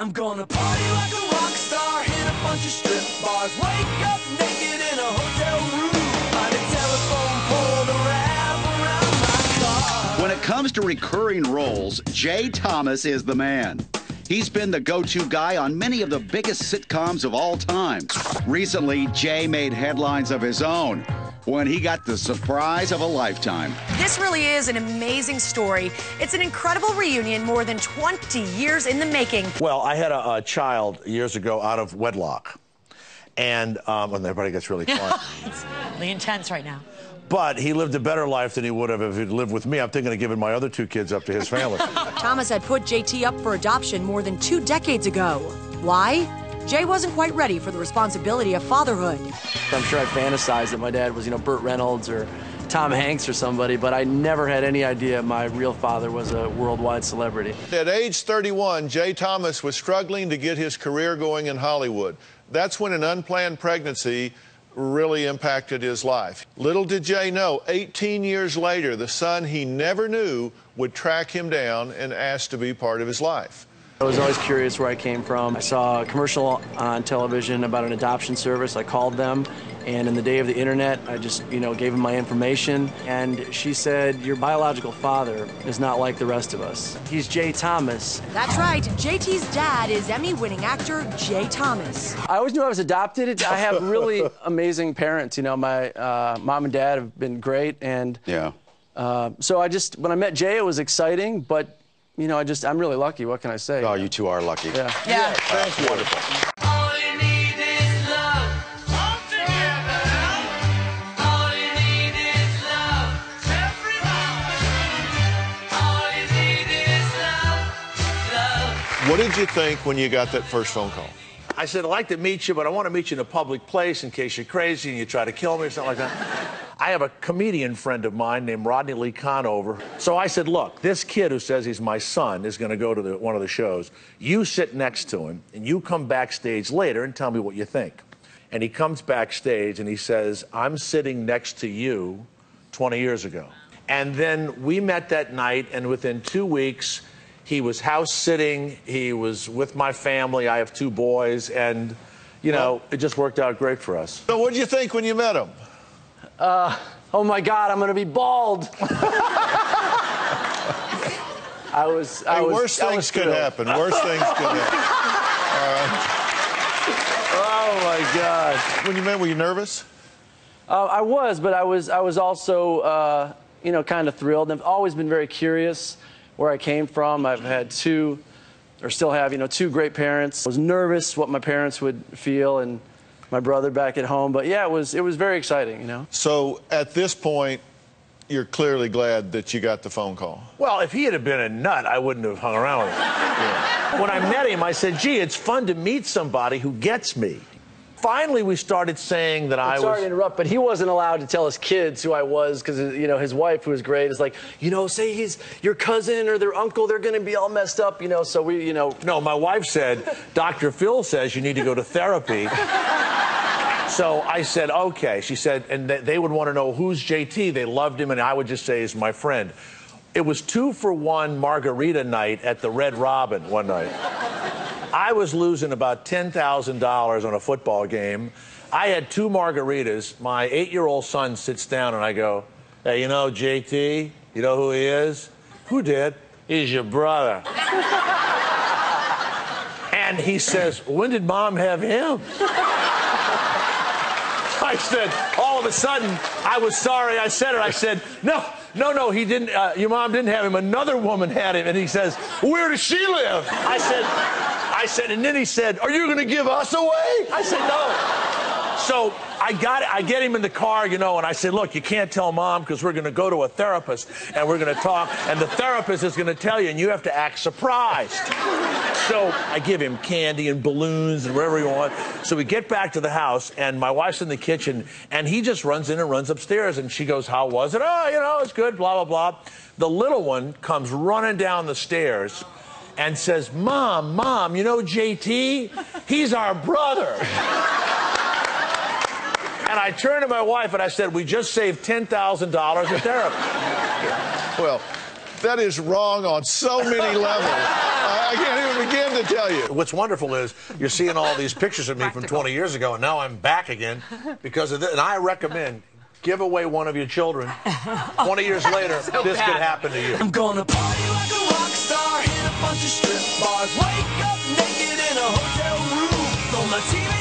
I'm gonna party like a rock star, hit a bunch of strip bars, wake up naked in a hotel room, find a telephone pole to wrap around my car. When it comes to recurring roles, Jay Thomas is the man. He's been the go to guy on many of the biggest sitcoms of all time. Recently, Jay made headlines of his own when he got the surprise of a lifetime. This really is an amazing story. It's an incredible reunion, more than 20 years in the making. Well, I had a, a child years ago out of wedlock. And, um, and everybody gets really quiet. it's really intense right now. But he lived a better life than he would have if he'd lived with me. I'm thinking of giving my other two kids up to his family. Thomas had put JT up for adoption more than two decades ago. Why? Jay wasn't quite ready for the responsibility of fatherhood. I'm sure I fantasized that my dad was, you know, Burt Reynolds or Tom Hanks or somebody, but I never had any idea my real father was a worldwide celebrity. At age 31, Jay Thomas was struggling to get his career going in Hollywood. That's when an unplanned pregnancy really impacted his life. Little did Jay know, 18 years later, the son he never knew would track him down and ask to be part of his life. I was always curious where I came from. I saw a commercial on television about an adoption service. I called them, and in the day of the internet, I just, you know, gave him my information. And she said, Your biological father is not like the rest of us. He's Jay Thomas. That's right. JT's dad is Emmy winning actor Jay Thomas. I always knew I was adopted. I have really amazing parents. You know, my uh, mom and dad have been great. And yeah. Uh, so I just, when I met Jay, it was exciting, but you know, I just, I'm really lucky. What can I say? Oh, you two are lucky. Yeah. Yeah. Thank you. Wonderful. What did you think when you got that first phone call? I said, I'd like to meet you, but I want to meet you in a public place in case you're crazy and you try to kill me or something like that. I have a comedian friend of mine named Rodney Lee Conover. So I said, look, this kid who says he's my son is going to go to the, one of the shows. You sit next to him and you come backstage later and tell me what you think. And he comes backstage and he says, I'm sitting next to you 20 years ago. And then we met that night, and within two weeks, he was house sitting. He was with my family. I have two boys, and you know, it just worked out great for us. So, what did you think when you met him? Uh, oh my God, I'm going to be bald. I was. I Hey, was worse I things was could happen. Worse things could happen. Oh my God. When you met, were you nervous? Uh, I was, but I was. I was also, uh, you know, kind of thrilled. I've always been very curious where I came from. I've had two, or still have, you know, two great parents. I was nervous what my parents would feel, and my brother back at home. But yeah, it was. It was very exciting. You know. So, at this point, you're clearly glad that you got the phone call. Well, if he had been a nut, I wouldn't have hung around with him. When I met him, I said, gee, it's fun to meet somebody who gets me. Finally, we started saying that I I'm sorry to interrupt, but he wasn't allowed to tell his kids who I was because you know his wife, who was great, is like, you know, say he's your cousin or their uncle, they're going to be all messed up, you know. So we, you know, No, my wife said, Dr. Phil says you need to go to therapy. So I said, okay. She said, and th- they would want to know who's JT. They loved him, and I would just say he's my friend. It was two for one margarita night at the Red Robin one night. I was losing about $10,000 on a football game. I had two margaritas. My eight year old son sits down, and I go, Hey, you know JT? You know who he is? Who did? He's your brother. And he says, When did mom have him? I said, all of a sudden, I was sorry I said it. I said, No, no, no, he didn't. Uh, your mom didn't have him. Another woman had him. And he says, Where does she live? I said, I said, and then he said, Are you going to give us away? I said, No. So I got I get him in the car, you know, and I said, look, you can't tell mom because we're going to go to a therapist and we're going to talk, and the therapist is going to tell you, and you have to act surprised. So I give him candy and balloons and whatever he wants. So we get back to the house, and my wife's in the kitchen, and he just runs in and runs upstairs, and she goes, how was it? Oh, you know, it's good, blah, blah, blah. The little one comes running down the stairs and says, Mom, Mom, you know JT? He's our brother. And I turned to my wife and I said, We just saved $10,000 in therapy. Well, that is wrong on so many levels. I I can't even begin to tell you. What's wonderful is you're seeing all these pictures of me from 20 years ago, and now I'm back again because of this. And I recommend give away one of your children. 20 years later, this could happen to you. I'm gonna party bunch of strip bars. Wake up naked in a hotel room. Throw my TV